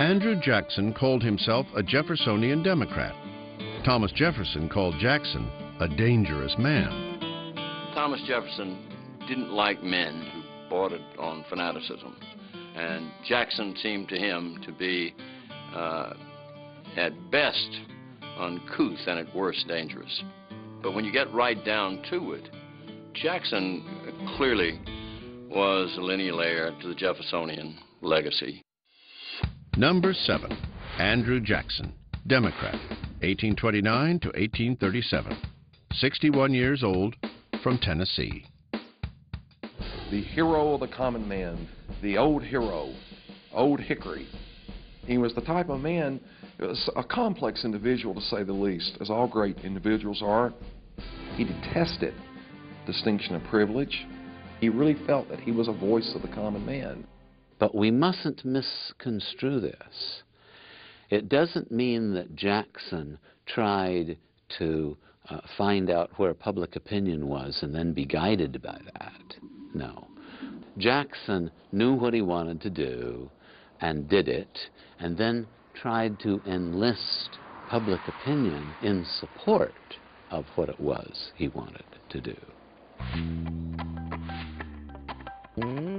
Andrew Jackson called himself a Jeffersonian Democrat. Thomas Jefferson called Jackson a dangerous man. Thomas Jefferson didn't like men who bordered on fanaticism. And Jackson seemed to him to be, uh, at best, uncouth and at worst dangerous. But when you get right down to it, Jackson clearly was a lineal heir to the Jeffersonian legacy. Number seven, Andrew Jackson, Democrat, 1829 to 1837, 61 years old, from Tennessee. The hero of the common man, the old hero, old Hickory. He was the type of man, a complex individual to say the least, as all great individuals are. He detested distinction of privilege. He really felt that he was a voice of the common man. But we mustn't misconstrue this. It doesn't mean that Jackson tried to uh, find out where public opinion was and then be guided by that. No. Jackson knew what he wanted to do and did it, and then tried to enlist public opinion in support of what it was he wanted to do.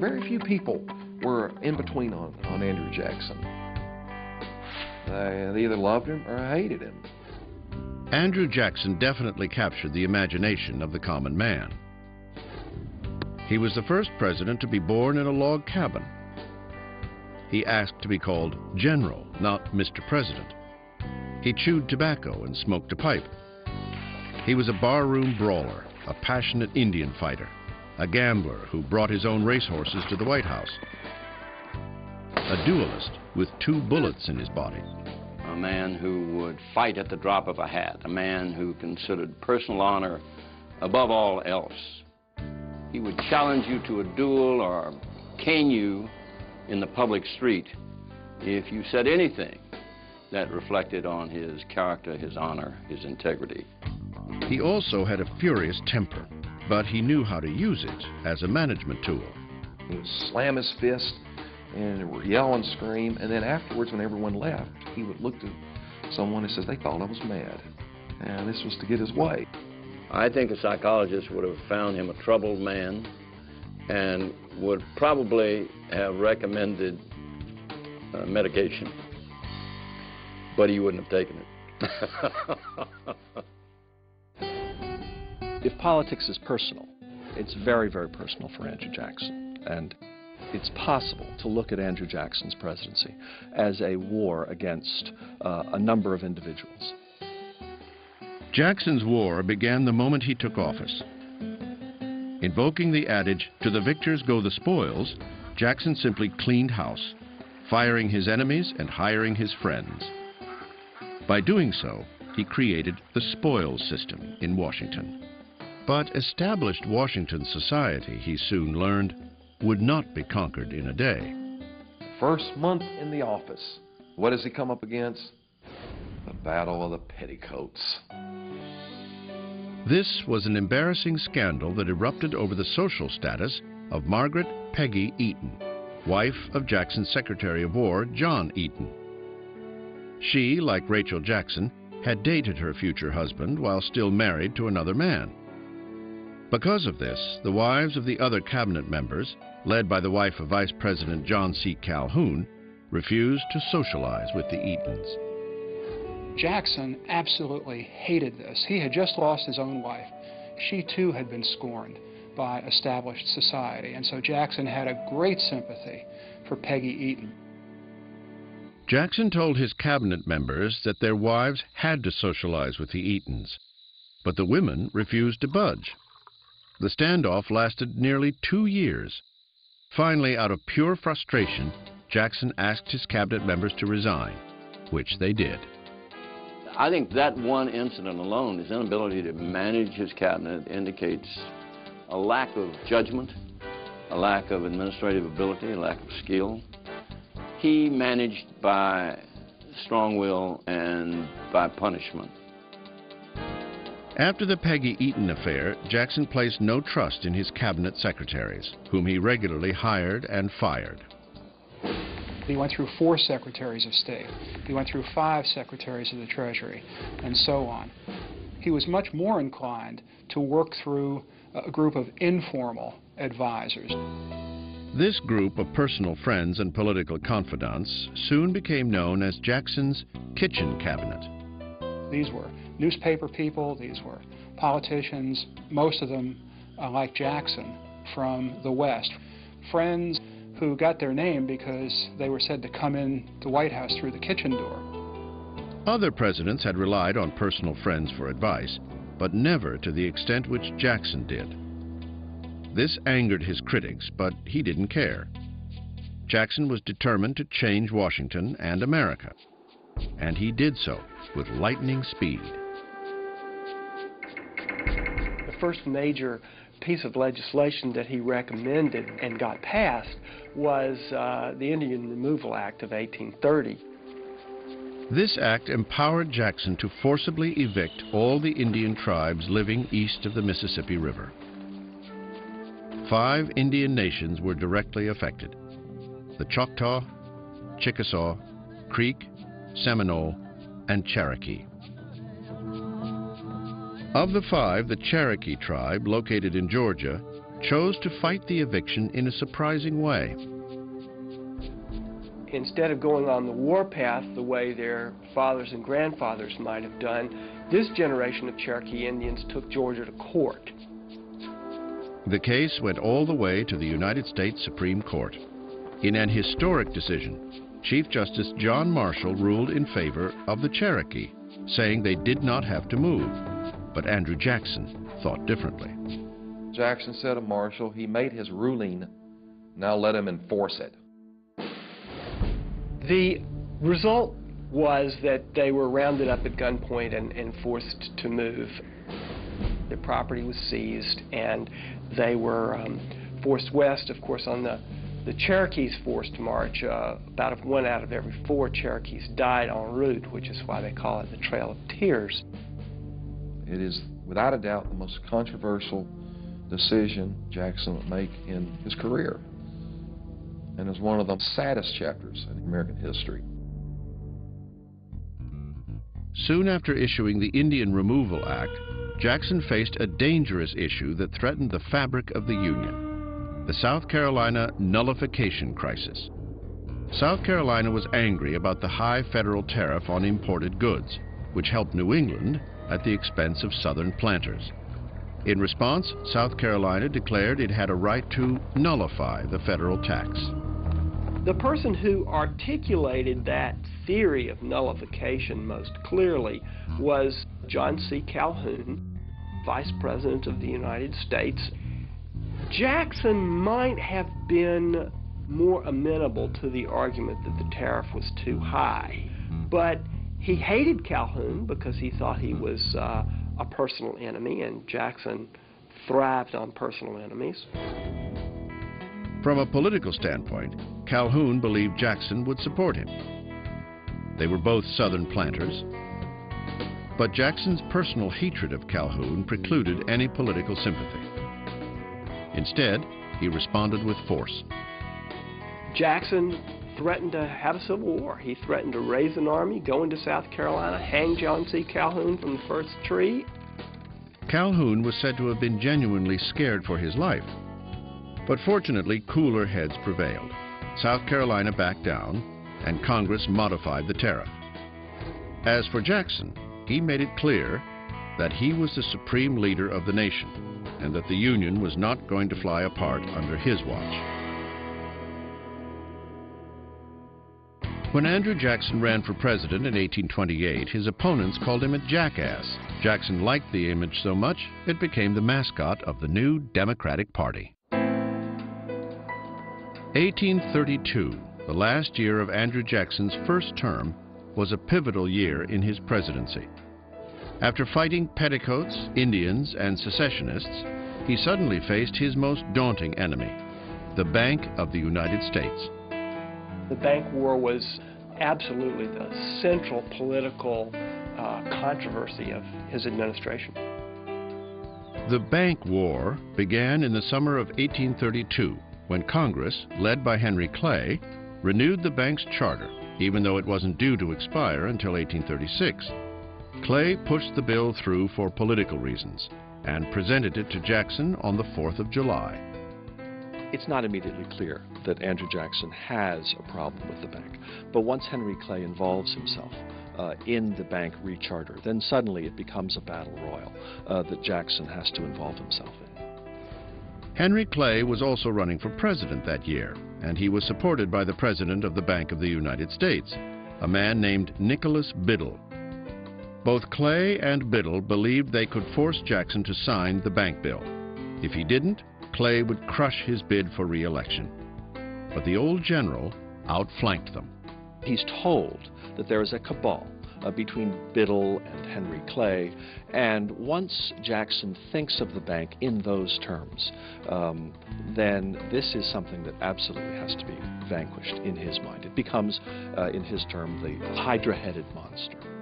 Very few people were in between on, on Andrew Jackson. They either loved him or hated him. Andrew Jackson definitely captured the imagination of the common man. He was the first president to be born in a log cabin. He asked to be called General, not Mr. President. He chewed tobacco and smoked a pipe. He was a barroom brawler, a passionate Indian fighter, a gambler who brought his own racehorses to the White House, a duelist with two bullets in his body. A man who would fight at the drop of a hat, a man who considered personal honor above all else. He would challenge you to a duel or cane you in the public street if you said anything that reflected on his character, his honor, his integrity. He also had a furious temper, but he knew how to use it as a management tool. He would slam his fist and yell and scream, and then afterwards, when everyone left, he would look to someone and says they thought I was mad, and this was to get his way. I think a psychologist would have found him a troubled man and would probably have recommended uh, medication, but he wouldn't have taken it. if politics is personal, it's very, very personal for Andrew Jackson. And it's possible to look at Andrew Jackson's presidency as a war against uh, a number of individuals. Jackson's war began the moment he took office. Invoking the adage, to the victors go the spoils, Jackson simply cleaned house, firing his enemies and hiring his friends. By doing so, he created the spoils system in Washington. But established Washington society, he soon learned, would not be conquered in a day. First month in the office, what does he come up against? The Battle of the Petticoats. This was an embarrassing scandal that erupted over the social status of Margaret Peggy Eaton, wife of Jackson's Secretary of War, John Eaton. She, like Rachel Jackson, had dated her future husband while still married to another man. Because of this, the wives of the other cabinet members, led by the wife of Vice President John C. Calhoun, refused to socialize with the Eatons. Jackson absolutely hated this. He had just lost his own wife. She too had been scorned by established society, and so Jackson had a great sympathy for Peggy Eaton. Jackson told his cabinet members that their wives had to socialize with the Eatons, but the women refused to budge. The standoff lasted nearly two years. Finally, out of pure frustration, Jackson asked his cabinet members to resign, which they did. I think that one incident alone, his inability to manage his cabinet, indicates a lack of judgment, a lack of administrative ability, a lack of skill. He managed by strong will and by punishment. After the Peggy Eaton affair, Jackson placed no trust in his cabinet secretaries, whom he regularly hired and fired. He went through four secretaries of state. He went through five secretaries of the Treasury, and so on. He was much more inclined to work through a group of informal advisors. This group of personal friends and political confidants soon became known as Jackson's Kitchen Cabinet. These were newspaper people, these were politicians, most of them, uh, like Jackson, from the West. Friends who got their name because they were said to come in the White House through the kitchen door. Other presidents had relied on personal friends for advice, but never to the extent which Jackson did. This angered his critics, but he didn't care. Jackson was determined to change Washington and America, and he did so with lightning speed. The first major piece of legislation that he recommended and got passed was uh, the Indian Removal Act of 1830. This act empowered Jackson to forcibly evict all the Indian tribes living east of the Mississippi River. Five Indian nations were directly affected the Choctaw, Chickasaw, Creek, Seminole, and Cherokee. Of the five, the Cherokee tribe, located in Georgia, chose to fight the eviction in a surprising way. Instead of going on the warpath the way their fathers and grandfathers might have done, this generation of Cherokee Indians took Georgia to court. The case went all the way to the United States Supreme Court. In an historic decision, Chief Justice John Marshall ruled in favor of the Cherokee, saying they did not have to move. But Andrew Jackson thought differently. Jackson said of Marshall, he made his ruling, now let him enforce it. The result was that they were rounded up at gunpoint and, and forced to move. Their property was seized, and they were um, forced west, of course, on the the Cherokees forced march. Uh, about one out of every four Cherokees died en route, which is why they call it the Trail of Tears. It is, without a doubt, the most controversial decision Jackson would make in his career, and is one of the saddest chapters in American history. Soon after issuing the Indian Removal Act, Jackson faced a dangerous issue that threatened the fabric of the Union, the South Carolina nullification crisis. South Carolina was angry about the high federal tariff on imported goods, which helped New England at the expense of Southern planters. In response, South Carolina declared it had a right to nullify the federal tax. The person who articulated that theory of nullification most clearly was John C. Calhoun, Vice President of the United States. Jackson might have been more amenable to the argument that the tariff was too high, but he hated Calhoun because he thought he was uh, a personal enemy, and Jackson thrived on personal enemies. From a political standpoint, Calhoun believed Jackson would support him. They were both Southern planters, but Jackson's personal hatred of Calhoun precluded any political sympathy. Instead, he responded with force. Jackson threatened to have a civil war. He threatened to raise an army, go into South Carolina, hang John C. Calhoun from the first tree. Calhoun was said to have been genuinely scared for his life. But fortunately, cooler heads prevailed. South Carolina backed down, and Congress modified the tariff. As for Jackson, he made it clear that he was the supreme leader of the nation and that the Union was not going to fly apart under his watch. When Andrew Jackson ran for president in 1828, his opponents called him a jackass. Jackson liked the image so much, it became the mascot of the new Democratic Party. 1832, the last year of Andrew Jackson's first term, was a pivotal year in his presidency. After fighting petticoats, Indians, and secessionists, he suddenly faced his most daunting enemy, the Bank of the United States. The bank war was absolutely the central political uh, controversy of his administration. The Bank War began in the summer of 1832 when Congress, led by Henry Clay, renewed the bank's charter, even though it wasn't due to expire until 1836. Clay pushed the bill through for political reasons and presented it to Jackson on the 4th of July. It's not immediately clear that Andrew Jackson has a problem with the bank, but once Henry Clay involves himself uh, in the bank recharter, then suddenly it becomes a battle royal uh, that Jackson has to involve himself in. Henry Clay was also running for president that year, and he was supported by the president of the Bank of the United States, a man named Nicholas Biddle. Both Clay and Biddle believed they could force Jackson to sign the bank bill. If he didn't, Clay would crush his bid for re-election. But the old general outflanked them. He's told that there is a cabal uh, between Biddle and Henry Clay, and once Jackson thinks of the bank in those terms, um, then this is something that absolutely has to be vanquished in his mind. It becomes, uh, in his term, the hydra-headed monster.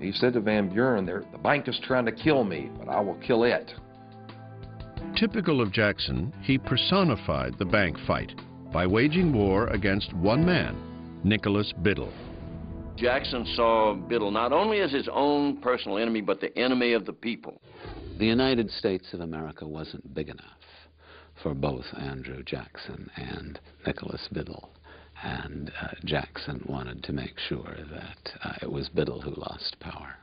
He said to Van Buren, the bank is trying to kill me, but I will kill it. Typical of Jackson, he personified the bank fight by waging war against one man, Nicholas Biddle. Jackson saw Biddle not only as his own personal enemy, but the enemy of the people. The United States of America wasn't big enough for both Andrew Jackson and Nicholas Biddle. And uh, Jackson wanted to make sure that uh, it was Biddle who lost power.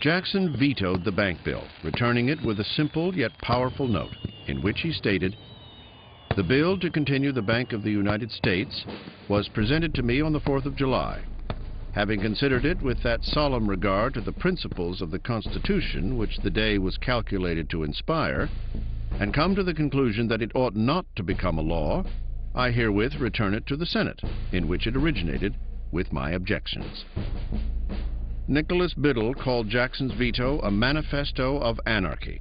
Jackson vetoed the bank bill, returning it with a simple yet powerful note in which he stated, The bill to continue the Bank of the United States was presented to me on the 4th of July. Having considered it with that solemn regard to the principles of the Constitution which the day was calculated to inspire, and come to the conclusion that it ought not to become a law, I herewith return it to the Senate, in which it originated, with my objections. Nicholas Biddle called Jackson's veto a manifesto of anarchy.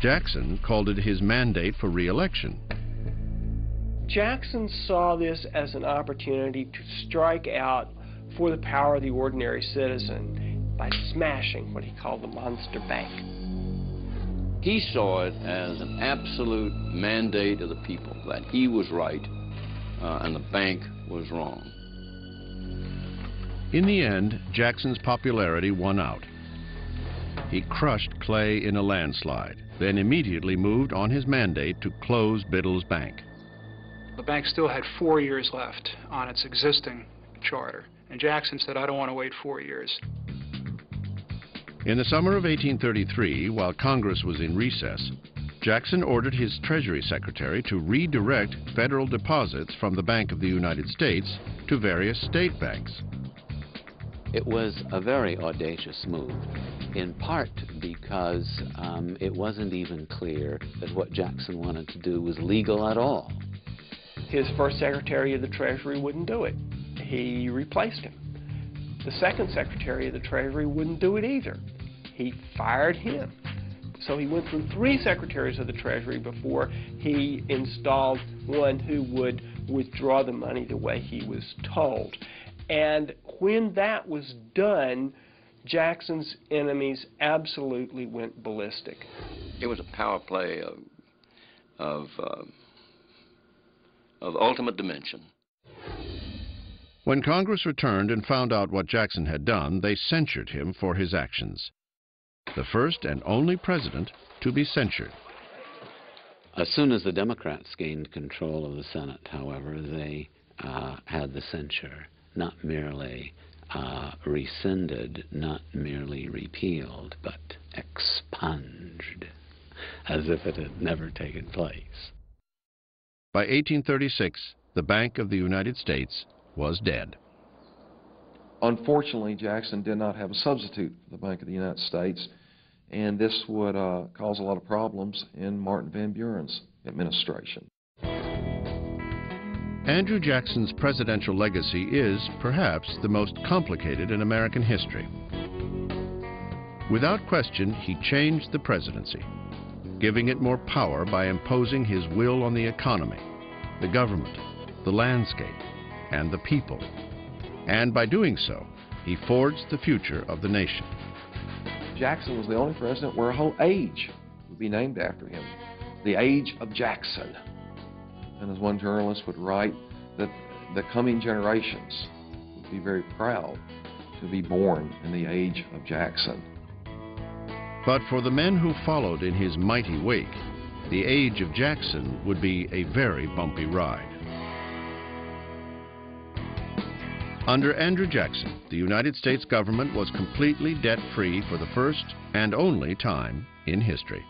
Jackson called it his mandate for re-election. Jackson saw this as an opportunity to strike out for the power of the ordinary citizen by smashing what he called the monster bank. He saw it as an absolute mandate of the people that he was right uh, and the bank was wrong. In the end, Jackson's popularity won out. He crushed Clay in a landslide, then immediately moved on his mandate to close Biddle's bank. The bank still had four years left on its existing charter, and Jackson said, I don't want to wait four years. In the summer of 1833, while Congress was in recess, Jackson ordered his Treasury Secretary to redirect federal deposits from the Bank of the United States to various state banks. It was a very audacious move, in part because um, it wasn't even clear that what Jackson wanted to do was legal at all. His first Secretary of the Treasury wouldn't do it. He replaced him. The second Secretary of the Treasury wouldn't do it either he fired him. So he went through three secretaries of the Treasury before he installed one who would withdraw the money the way he was told. And when that was done, Jackson's enemies absolutely went ballistic. It was a power play of, of, uh, of ultimate dimension. When Congress returned and found out what Jackson had done, they censured him for his actions the first and only president to be censured. As soon as the Democrats gained control of the Senate, however, they uh, had the censure not merely uh, rescinded, not merely repealed, but expunged, as if it had never taken place. By 1836, the Bank of the United States was dead. Unfortunately, Jackson did not have a substitute for the Bank of the United States, and this would uh, cause a lot of problems in Martin Van Buren's administration. Andrew Jackson's presidential legacy is, perhaps, the most complicated in American history. Without question, he changed the presidency, giving it more power by imposing his will on the economy, the government, the landscape, and the people and by doing so, he forged the future of the nation. Jackson was the only president where a whole age would be named after him. The age of Jackson. And as one journalist would write, that the coming generations would be very proud to be born in the age of Jackson. But for the men who followed in his mighty wake, the age of Jackson would be a very bumpy ride. Under Andrew Jackson, the United States government was completely debt-free for the first and only time in history.